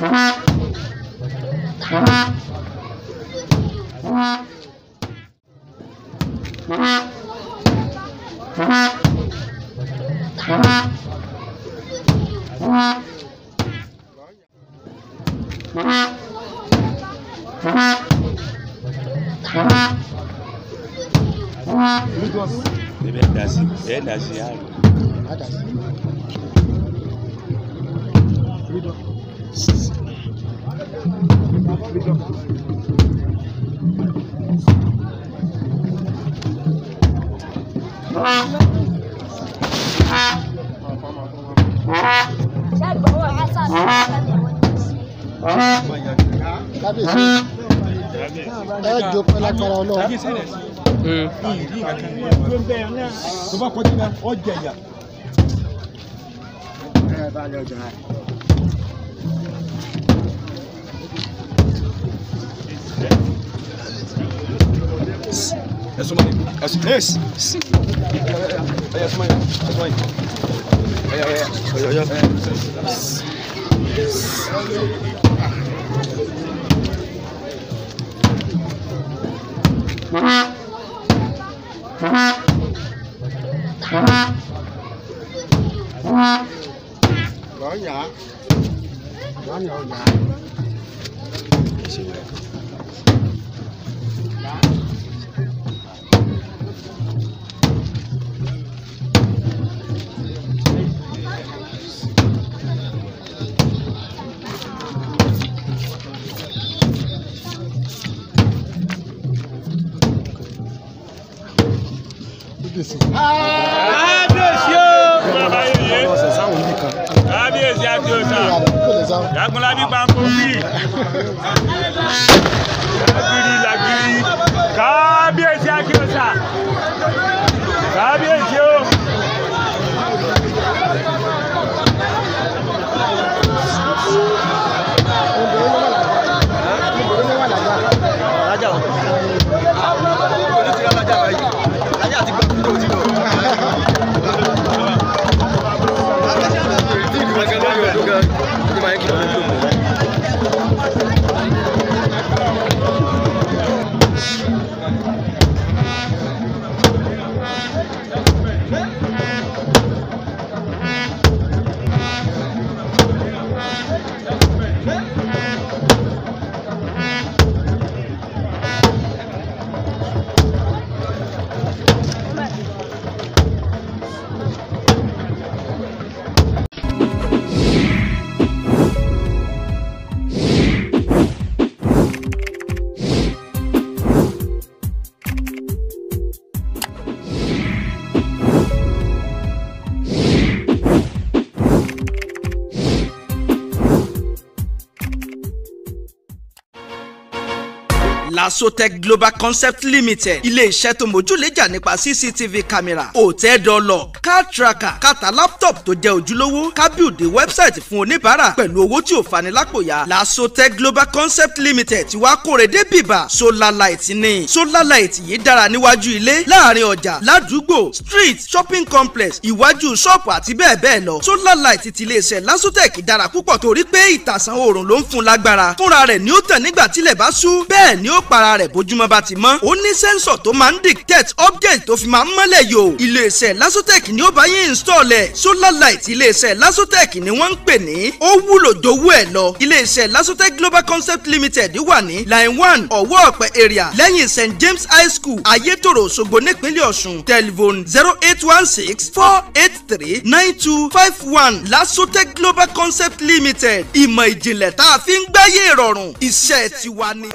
Gracias. Ẹ jókòó lágbára ọlọ́run tó bá kọjú náà ọ jẹyà. Ẹ súnmọ́ ni ẹ sún ẹ sí sí ẹ yẹ kábíyèsí àti òòṣà. Jagunlabi panko bí lagiri lagiri kábíyèsí òòṣà kábíyèsí o. lasotec global concept limited ilé-iṣẹ́ tó mójúlẹ́jà nípa cctv camera hotel door lock car tracker kàtà laptop tó jẹ́ ojúlówó kábíùdì website fún oníbàárà pẹ̀lú owó tí ò fani lápòyà lasotec global concept limited ti wá kóre dé bìbà solar light ní solar light yìí dára níwájú ilé láàárín ọjà ládùúgbò street shopping complex iwájú ṣọ́ọ̀pù àti bẹ́ẹ̀ bẹ́ẹ̀ lọ. Solar light ti iléeṣẹ́ lasotec dára púpọ̀ torí pé ìtàsán oòrùn ló ń fún lágbára. Fúnra rẹ̀ ni ó tàn nígbà tílẹ̀ bá ṣú bẹ́ẹ̀ ni ó para rẹ̀ bójúmọ́ bá ti mọ́. Ó ní sẹ́ńsọ̀ tó máa ń dictate object tó fi máa ń mọ́lẹ̀ yò iléeṣẹ́ lasotec ni ó bá yín install ẹ̀. Solar light iléeṣẹ́ lasotec ni wọ́n ń pè ní. Ó wúlò jowú ẹ̀ lọ. Iléeṣẹ́ lasotec global concept limited wà ní line one ọ̀wọ́ ọ̀pẹ area lẹ́yìn st james high school ayétòrò òṣogbo nípínlẹ̀ ọ̀ṣun. Telephone zero eight one six four eight three nine two five one. Lasotec global concept limited. Ìmọ̀ ìjìnlẹ̀ tá a fi ń gbáyé ìrọ̀rùn. Iṣẹ́ tiwa ni.